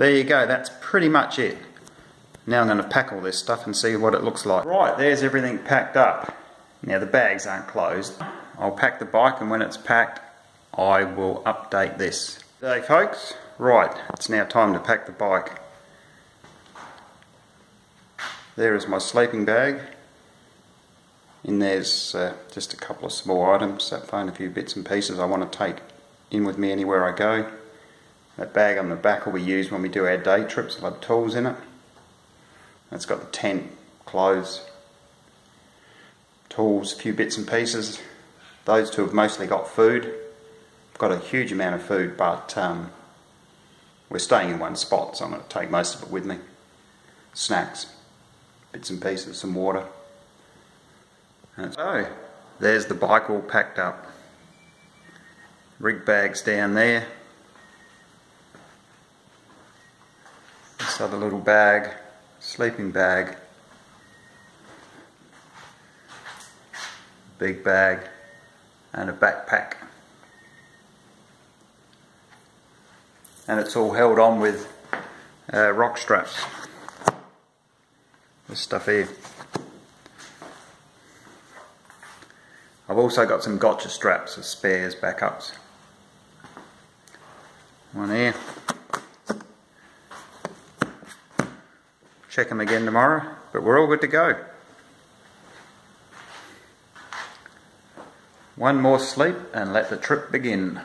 there you go, that's pretty much it. Now I'm going to pack all this stuff and see what it looks like. Right, there's everything packed up. Now the bags aren't closed. I'll pack the bike and when it's packed, I will update this. Okay folks, right, it's now time to pack the bike. There is my sleeping bag. And there's uh, just a couple of small items, that phone, a few bits and pieces I want to take in with me anywhere I go. That bag on the back will be used when we do our day trips, I'll have tools in it. It's got the tent, clothes, tools, a few bits and pieces. Those two have mostly got food. I've got a huge amount of food, but um, we're staying in one spot, so I'm going to take most of it with me. Snacks, bits and pieces, some water. And so, there's the bike all packed up. Rigg bags down there. This other little bag, sleeping bag. Big bag and a backpack. And it's all held on with uh, rock straps. This stuff here. I've also got some gotcha straps as spares backups. One here. Check them again tomorrow, but we're all good to go. One more sleep and let the trip begin.